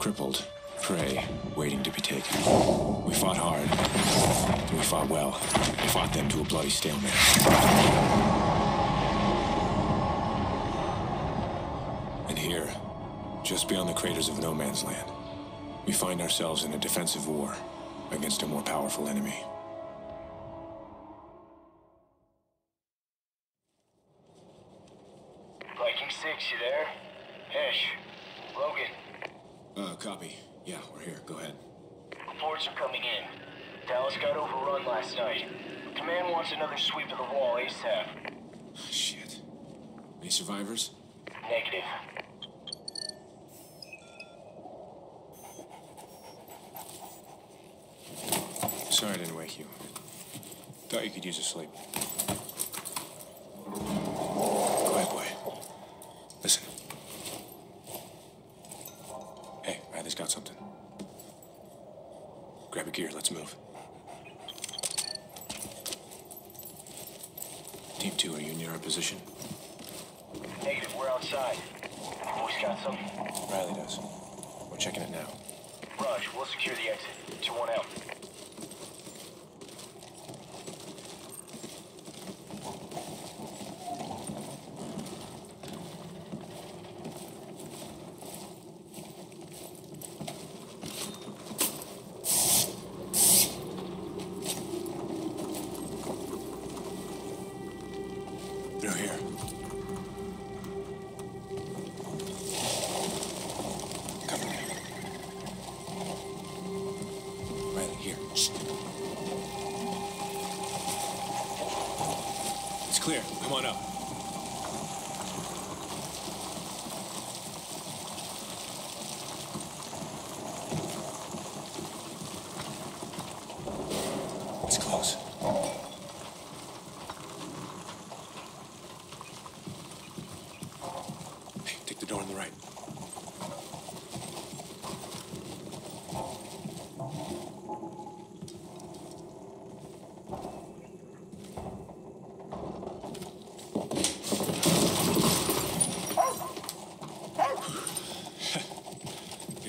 crippled, prey, waiting to be taken. We fought hard. We fought well. We fought them to a bloody stalemate. And here, just beyond the craters of No Man's Land, we find ourselves in a defensive war against a more powerful enemy. Uh, copy. Yeah, we're here. Go ahead. Reports are coming in. Dallas got overrun last night. Command wants another sweep of the wall ASAP. Shit. Any survivors? Negative. Sorry I didn't wake you. Thought you could use a sleep. Go ahead, boy. Listen. Riley's got something. Grab a gear, let's move. Team two, are you near our position? Negative, we're outside. You boys got some? Riley does. We're checking it now. Raj, we'll secure the exit. 2-1 out.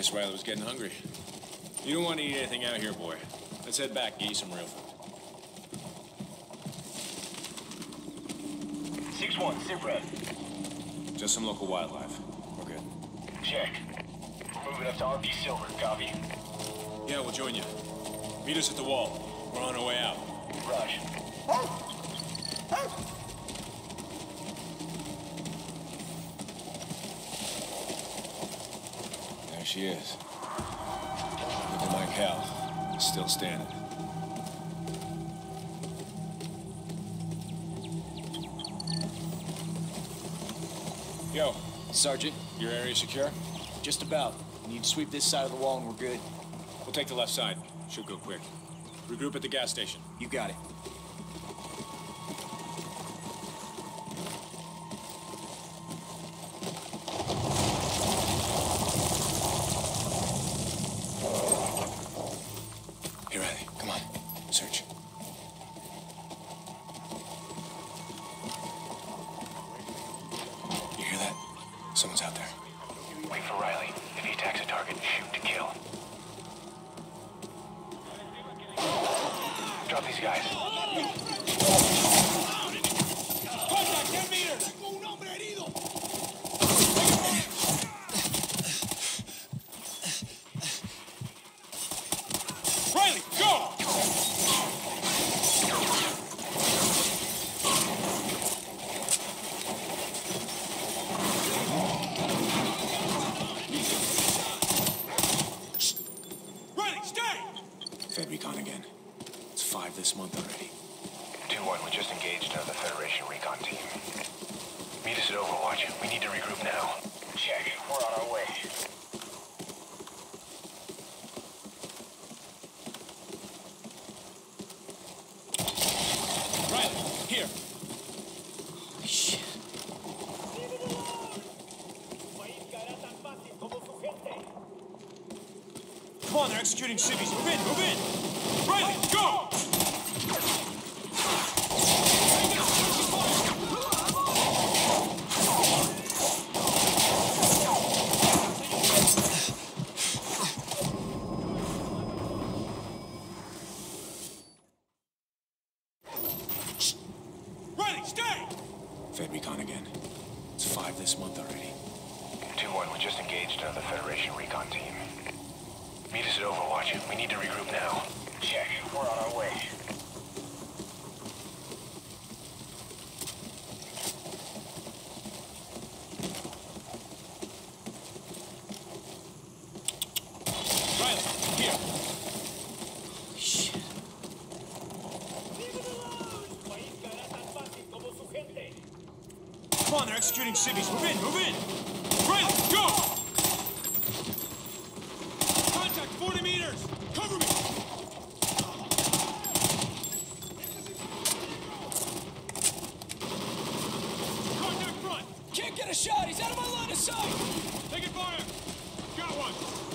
Guess Riley was getting hungry. You don't want to eat anything out here, boy. Let's head back, get you some real food. 6-1, sit. Just some local wildlife. We're good. Check. We're moving up to RP Silver, copy. Yeah, we'll join you. Meet us at the wall. We're on our way out. Raj. She is. Looking like hell. Still standing. Yo, Sergeant, your area secure? just about. We need to sweep this side of the wall and we're good. We'll take the left side. Should go quick. Regroup at the gas station. You got it. Here, Riley. Come on. Search. You hear that? Someone's out there. Wait for Riley. If he attacks a target, shoot to kill. Drop these guys. Riley, go! Riley, stay! Fed recon again. It's five this month already. 2-1, we just engaged another Federation recon team. Meet We need to regroup now. Check. We're on our way. Raiding cities. Move in, move in. Run, go! Contact 40 meters. Cover me. Contact front. Can't get a shot. He's out of my line of sight. Taking fire. Got one.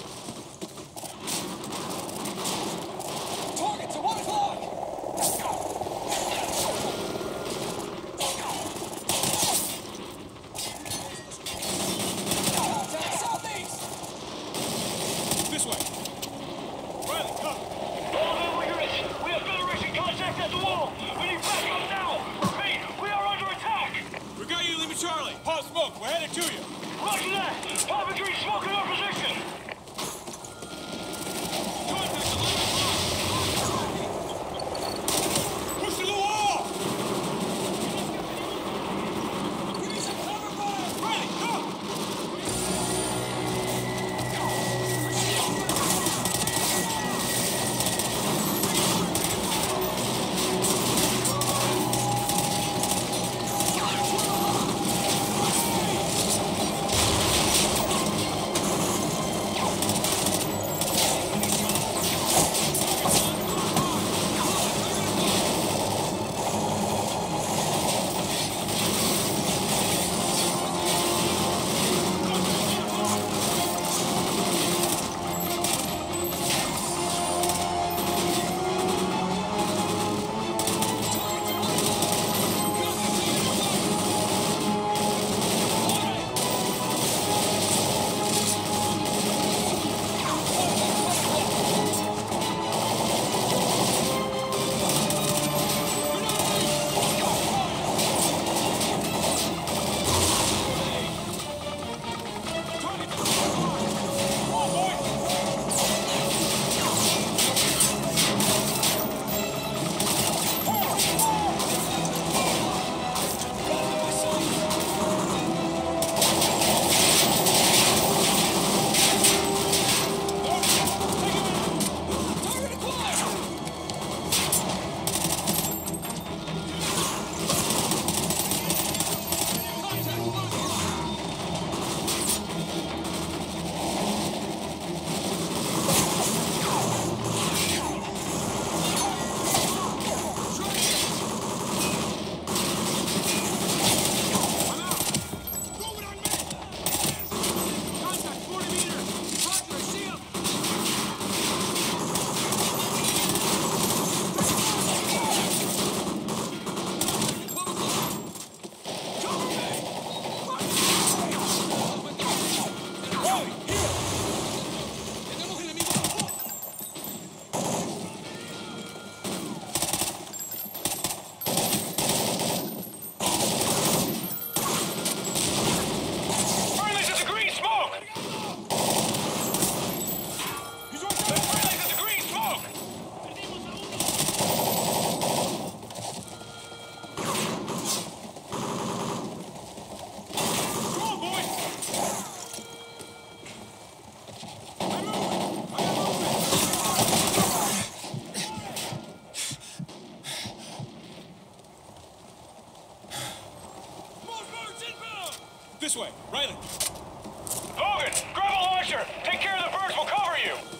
This way. Riley. Logan, grab a launcher. Take care of the birds. We'll cover you.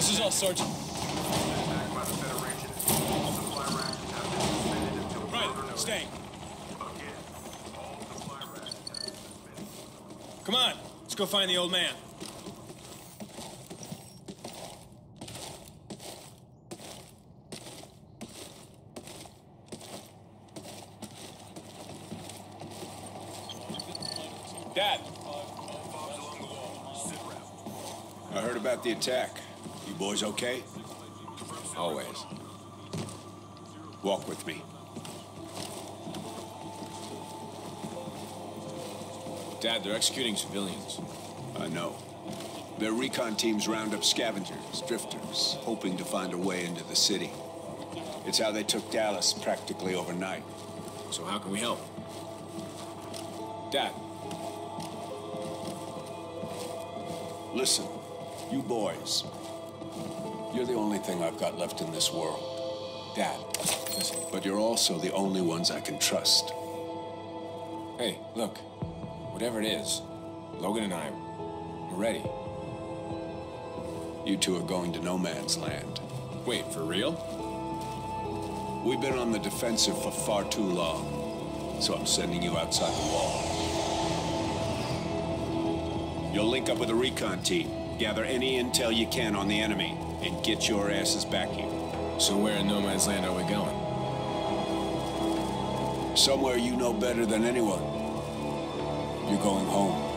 This is us, Sergeant. Right, stay. Come on, let's go find the old man. Dad, I heard about the attack. You boys okay? Always. Walk with me. Dad, they're executing civilians. I know. Their recon teams round up scavengers, drifters, hoping to find a way into the city. It's how they took Dallas practically overnight. So how can we help? Dad, Listen, you boys. You're the only thing I've got left in this world. Dad, listen. But you're also the only ones I can trust. Hey, look. Whatever it is, Logan and I, we're ready. You two are going to no man's land. Wait, for real? We've been on the defensive for far too long, so I'm sending you outside the wall. You'll link up with the recon team, gather any intel you can on the enemy, and get your asses back here. So where in no man's land are we going? Somewhere you know better than anyone. You're going home.